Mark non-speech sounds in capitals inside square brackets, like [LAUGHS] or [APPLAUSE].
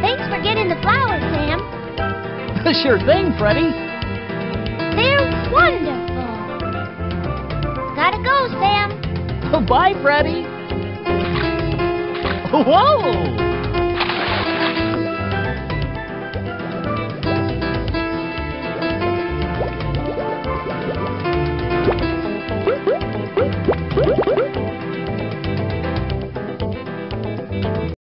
Thanks for getting the flowers, Sam. [LAUGHS] sure thing, Freddy. They're wonderful. Gotta go, Sam. Oh, bye, Freddy. Whoa!